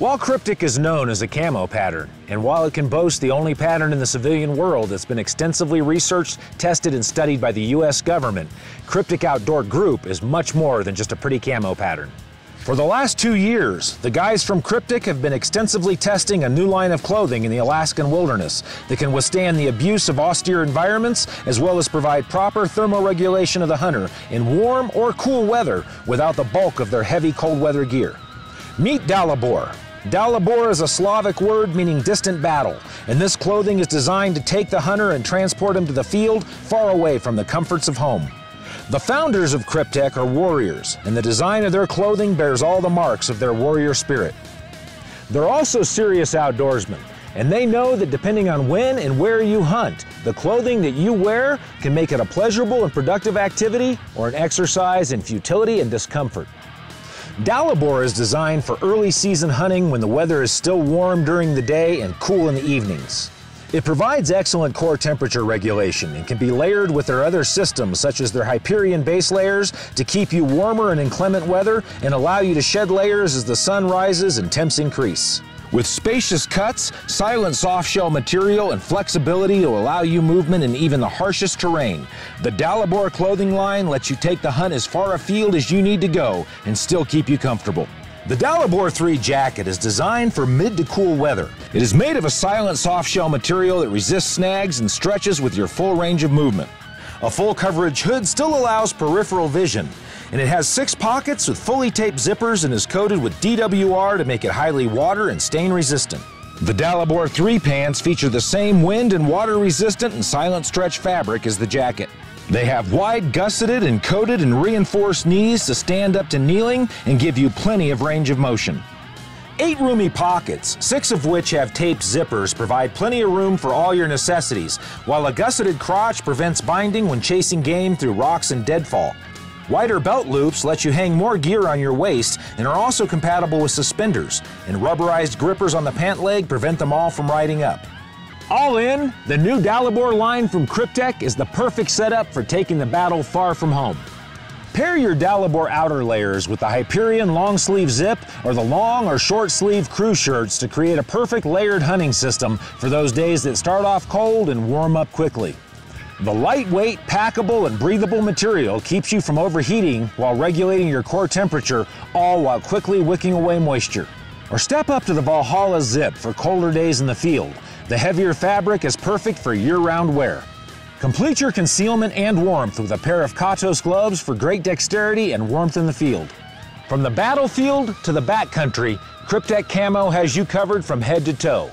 While Kryptek is known as a camo pattern, and while it can boast the only pattern in the civilian world that's been extensively researched, tested, and studied by the U.S. government, Kryptek Outdoor Group is much more than just a pretty camo pattern. For the last two years, the guys from Kryptek have been extensively testing a new line of clothing in the Alaskan wilderness that can withstand the abuse of austere environments as well as provide proper thermoregulation of the hunter in warm or cool weather without the bulk of their heavy cold weather gear. Meet Dalibor, Dalibor is a Slavic word meaning distant battle, and this clothing is designed to take the hunter and transport him to the field far away from the comforts of home. The founders of Kryptek are warriors, and the design of their clothing bears all the marks of their warrior spirit. They're also serious outdoorsmen, and they know that depending on when and where you hunt, the clothing that you wear can make it a pleasurable and productive activity or an exercise in futility and discomfort. Dalibor is designed for early season hunting when the weather is still warm during the day and cool in the evenings. It provides excellent core temperature regulation and can be layered with their other systems such as their Hyperion base layers to keep you warmer in inclement weather and allow you to shed layers as the sun rises and temps increase. With spacious cuts, silent softshell material, and flexibility to allow you movement in even the harshest terrain, the Dalibor clothing line lets you take the hunt as far afield as you need to go and still keep you comfortable. The Dalibor 3 jacket is designed for mid to cool weather. It is made of a silent softshell material that resists snags and stretches with your full range of movement. A full coverage hood still allows peripheral vision, and it has six pockets with fully taped zippers and is coated with DWR to make it highly water and stain resistant. The Dalibor 3 pants feature the same wind and water resistant and silent stretch fabric as the jacket. They have wide gusseted and coated and reinforced knees to stand up to kneeling and give you plenty of range of motion. Eight roomy pockets, six of which have taped zippers, provide plenty of room for all your necessities, while a gusseted crotch prevents binding when chasing game through rocks and deadfall. Wider belt loops let you hang more gear on your waist and are also compatible with suspenders, and rubberized grippers on the pant leg prevent them all from riding up. All in, the new Dalibor line from Kryptek is the perfect setup for taking the battle far from home. Pair your Dalibor outer layers with the Hyperion long sleeve zip or the long or short sleeve crew shirts to create a perfect layered hunting system for those days that start off cold and warm up quickly. The lightweight, packable, and breathable material keeps you from overheating while regulating your core temperature, all while quickly wicking away moisture. Or step up to the Valhalla Zip for colder days in the field. The heavier fabric is perfect for year-round wear. Complete your concealment and warmth with a pair of Katos gloves for great dexterity and warmth in the field. From the battlefield to the backcountry, Kryptek Camo has you covered from head to toe.